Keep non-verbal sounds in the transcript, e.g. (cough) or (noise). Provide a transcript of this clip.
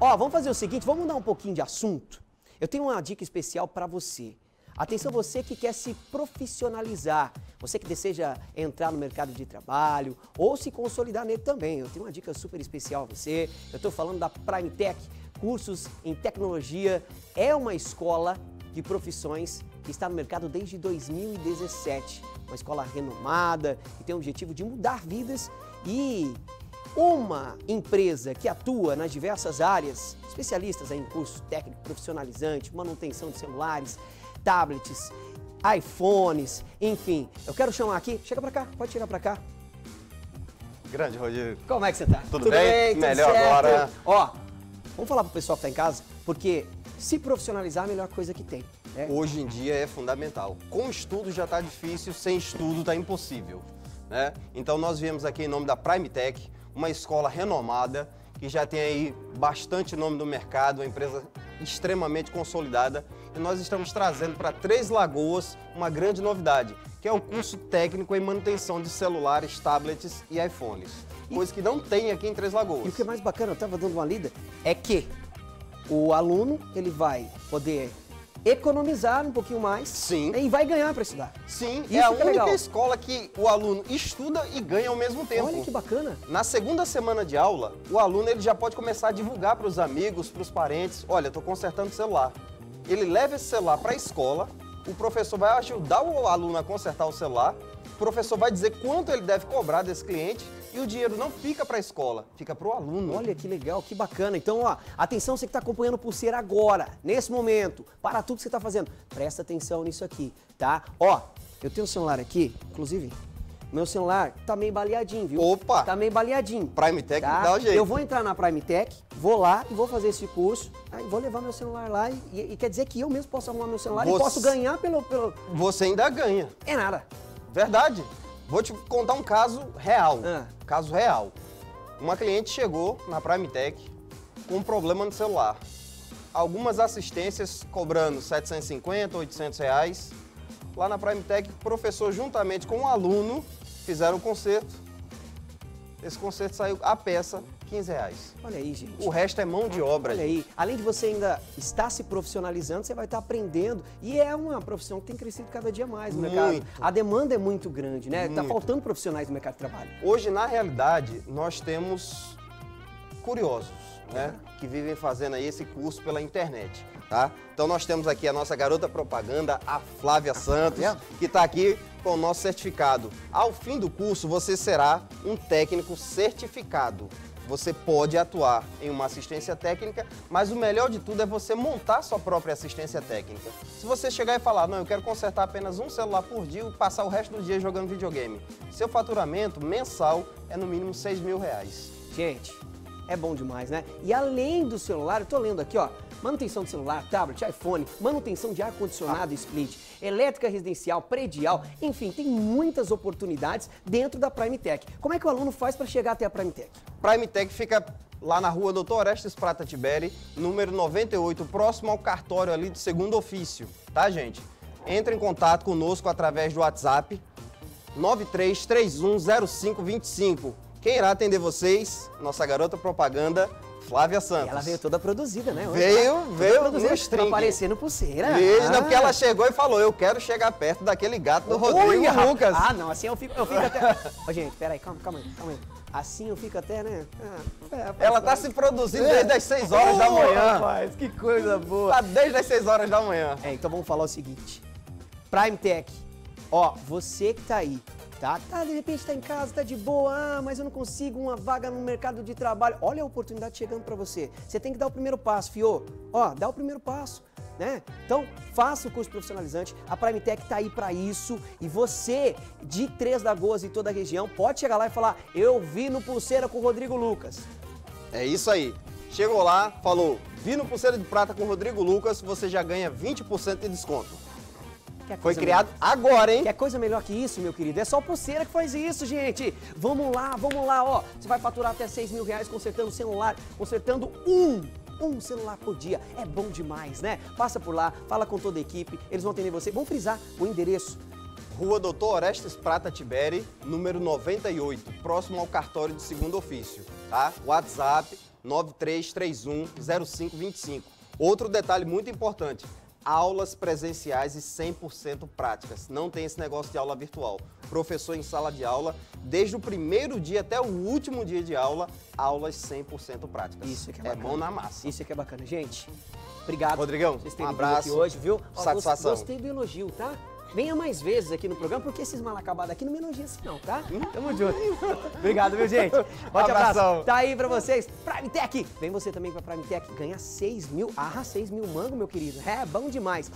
Ó, vamos fazer o seguinte, vamos mudar um pouquinho de assunto. Eu tenho uma dica especial para você. Atenção você que quer se profissionalizar, você que deseja entrar no mercado de trabalho ou se consolidar nele também. Eu tenho uma dica super especial a você. Eu estou falando da Prime Tech, cursos em tecnologia. É uma escola de profissões que está no mercado desde 2017. Uma escola renomada que tem o objetivo de mudar vidas e uma empresa que atua nas diversas áreas, especialistas em curso técnico profissionalizante, manutenção de celulares, tablets, iPhones, enfim. Eu quero chamar aqui, chega pra cá, pode chegar pra cá. Grande, Rodrigo. Como é que você tá? Tudo, Tudo bem? bem? Tudo Melhor certo? agora. Ó, vamos falar pro pessoal que tá em casa, porque se profissionalizar é a melhor coisa que tem. Né? Hoje em dia é fundamental. Com estudo já tá difícil, sem estudo tá impossível. Né? Então nós viemos aqui em nome da Prime Tech, uma escola renomada, que já tem aí bastante nome no mercado, uma empresa extremamente consolidada. E nós estamos trazendo para Três Lagoas uma grande novidade, que é o curso técnico em manutenção de celulares, tablets e iPhones. Coisa que não tem aqui em Três Lagoas. E o que é mais bacana, eu estava dando uma lida, é que o aluno ele vai poder economizar um pouquinho mais Sim. e vai ganhar para estudar. Sim, Isso é a única legal. escola que o aluno estuda e ganha ao mesmo tempo. Olha que bacana. Na segunda semana de aula, o aluno ele já pode começar a divulgar para os amigos, para os parentes, olha, estou consertando o celular. Ele leva esse celular para a escola, o professor vai ajudar o aluno a consertar o celular, professor vai dizer quanto ele deve cobrar desse cliente e o dinheiro não fica para a escola, fica para o aluno. Olha que legal, que bacana. Então, ó, atenção você que está acompanhando o Pulseira agora, nesse momento, para tudo que você está fazendo. Presta atenção nisso aqui, tá? Ó, eu tenho um celular aqui, inclusive, meu celular tá meio baleadinho, viu? Opa! Tá meio baleadinho. Prime Tech tá? dá o jeito. Eu vou entrar na Prime Tech, vou lá e vou fazer esse curso, aí vou levar meu celular lá e, e, e quer dizer que eu mesmo posso arrumar meu celular Você... e posso ganhar pelo, pelo... Você ainda ganha. É nada. Verdade. Vou te contar um caso real. Ah. Caso real. Uma cliente chegou na Prime Tech com um problema no celular. Algumas assistências cobrando 750, 800 reais. Lá na Prime Tech, o professor juntamente com o aluno fizeram o conserto. Esse conserto saiu a peça 15 reais. Olha aí, gente. O resto é mão de obra. Olha gente. aí. Além de você ainda estar se profissionalizando, você vai estar aprendendo. E é uma profissão que tem crescido cada dia mais no muito. mercado. A demanda é muito grande, né? Está faltando profissionais no mercado de trabalho. Hoje, na realidade, nós temos curiosos, né? Que vivem fazendo aí esse curso pela internet. Tá? Então nós temos aqui a nossa garota propaganda, a Flávia Santos, que está aqui com o nosso certificado. Ao fim do curso, você será um técnico certificado você pode atuar em uma assistência técnica, mas o melhor de tudo é você montar sua própria assistência técnica. Se você chegar e falar, não, eu quero consertar apenas um celular por dia e passar o resto do dia jogando videogame, seu faturamento mensal é no mínimo 6 mil reais. Gente, é bom demais, né? E além do celular, eu tô lendo aqui, ó, manutenção de celular, tablet, iPhone, manutenção de ar-condicionado ah. split, elétrica residencial, predial, enfim, tem muitas oportunidades dentro da Prime Tech. Como é que o aluno faz para chegar até a Prime Tech? Prime Tech fica lá na rua Doutor Orestes Prata Tiberi, número 98, próximo ao cartório ali do segundo ofício, tá, gente? Entre em contato conosco através do WhatsApp 93310525. Quem irá atender vocês? Nossa garota propaganda Flávia Santos. ela veio toda produzida, né? Hoje, veio, tá? veio produzida, no string. aparecendo pulseira. Veio, ah. não, porque ela chegou e falou, eu quero chegar perto daquele gato do Rodrigo Ui, Lucas. Ah, não, assim eu fico, eu fico até... (laughs) Ô, gente, peraí, calma, calma aí, calma aí. Assim eu fico até, né? Ah, é, ela tá se produzindo é. desde as 6 horas oh, da manhã. Rapaz, que coisa boa. Tá desde as 6 horas da manhã. É, então vamos falar o seguinte. Prime Tech, ó, você que tá aí, tá? Tá, de repente tá em casa, tá de boa, ah, mas eu não consigo uma vaga no mercado de trabalho. Olha a oportunidade chegando para você. Você tem que dar o primeiro passo, fio. Ó, dá o primeiro passo. Né? Então, faça o curso profissionalizante. A Prime Tech tá aí para isso. E você, de Três Lagoas e toda a região, pode chegar lá e falar: Eu vi no Pulseira com o Rodrigo Lucas. É isso aí. Chegou lá, falou: Vi no Pulseira de Prata com o Rodrigo Lucas, você já ganha 20% de desconto. Foi criado melhor? agora, hein? Quer coisa melhor que isso, meu querido? É só pulseira que faz isso, gente. Vamos lá, vamos lá, ó. Você vai faturar até 6 mil reais consertando celular, consertando um um celular por dia. É bom demais, né? Passa por lá, fala com toda a equipe, eles vão atender você. Vamos frisar o endereço. Rua Doutor Orestes Prata Tiberi, número 98, próximo ao cartório de segundo ofício, tá? WhatsApp 93310525. Outro detalhe muito importante, aulas presenciais e 100% práticas. Não tem esse negócio de aula virtual. Professor em sala de aula, desde o primeiro dia até o último dia de aula, aulas 100% práticas. Isso que é É bacana. mão na massa. Isso que é bacana. Gente, obrigado. Rodrigão, vocês um terem abraço. hoje, viu? Ó, Satisfação. Gostei do elogio, tá? Venha mais vezes aqui no programa, porque esses mal acabados aqui não me elogiam assim não, tá? Tamo junto. Obrigado, viu, gente? (laughs) Forte abraço. Abração. Tá aí pra vocês. Prime Tech. Vem você também pra Prime Tech. Ganha 6 mil. Ah, 6 mil mango, meu querido. É, bom demais.